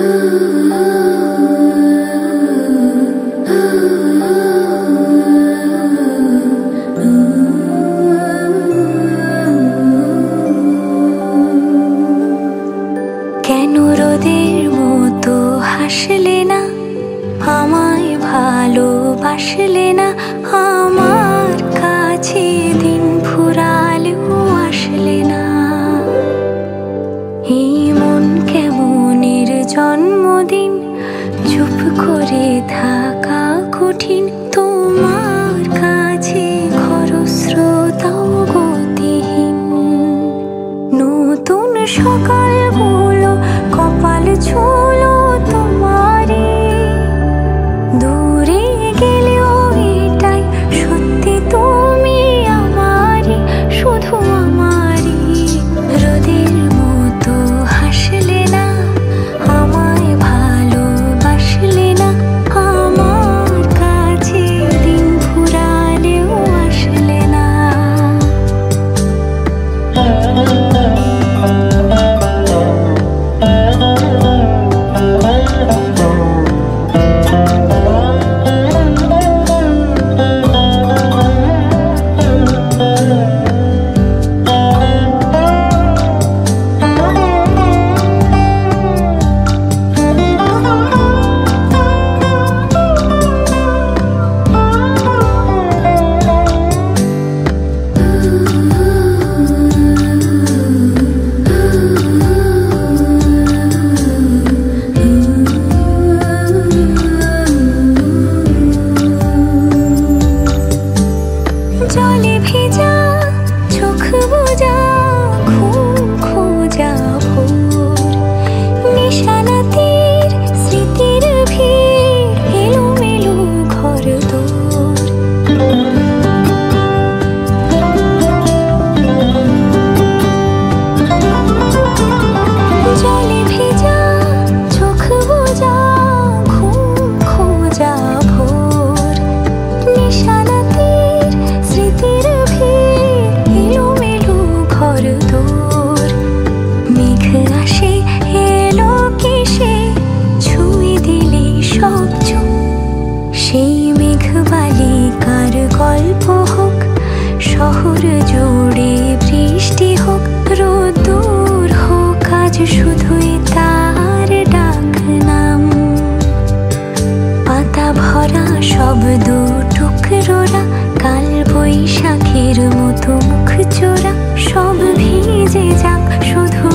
Ooh. আসলে না আমার কাছে দিন ফুরালেও আসলে না। এই মন কেমনের জন্মদিন চুপ করে থাকা Surely শহর জুড়ে বৃষ্টি হোক রোদূর হোক, আজ শুধুই তার ডাকলাম পাতা ভরা শব্দ টুকরোরা, কাল বৈশাখের মতো মুখ চোরা, সব ভিজে যাক শুধু